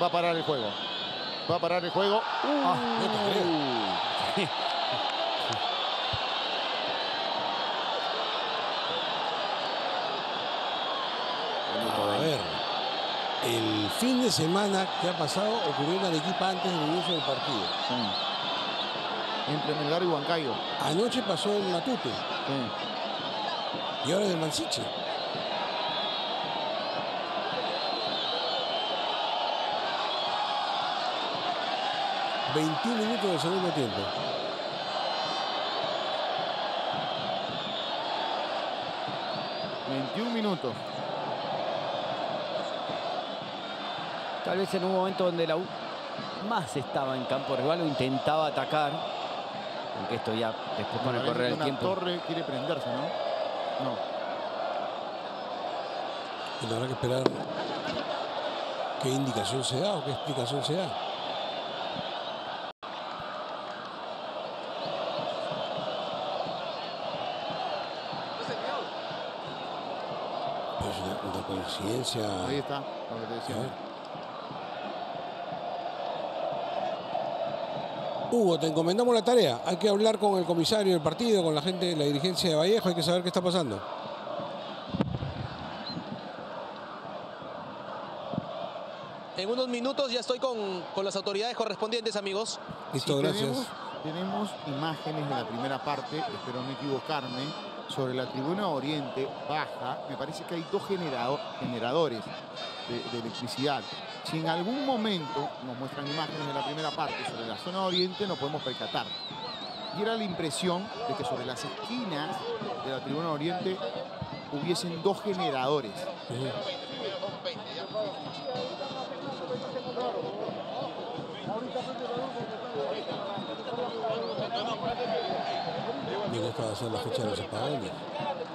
Va a parar el juego. Va a parar el juego. Ah, no te creo. A ver, el fin de semana que ha pasado ocurrió en Arequipa antes del inicio del partido. Sí. Entre Melgar y Huancayo. Anoche pasó en Matute Sí. y ahora es de Mansiche. ...21 minutos del segundo tiempo. ...21 minutos. Tal vez en un momento donde la U más estaba en campo rival o intentaba atacar. Aunque esto ya después con el correr del una tiempo. torre quiere prenderse, ¿no? No. Y habrá que esperar qué indicación se da o qué explicación se da. Es una, una coincidencia. Ahí está, lo que te decía. Hugo, te encomendamos la tarea. Hay que hablar con el comisario del partido, con la gente de la dirigencia de Vallejo. Hay que saber qué está pasando. En unos minutos ya estoy con, con las autoridades correspondientes, amigos. Listo, Sí, gracias. Tenemos, tenemos imágenes de la primera parte, espero no equivocarme, sobre la tribuna oriente baja. Me parece que hay dos generado- generadores de, de electricidad. Si en algún momento nos muestran imágenes de la primera parte sobre la zona oriente, no podemos percatar. Y era la impresión de que sobre las esquinas de la tribuna oriente hubiesen dos generadores. Bien, esta va a ser la fecha de los.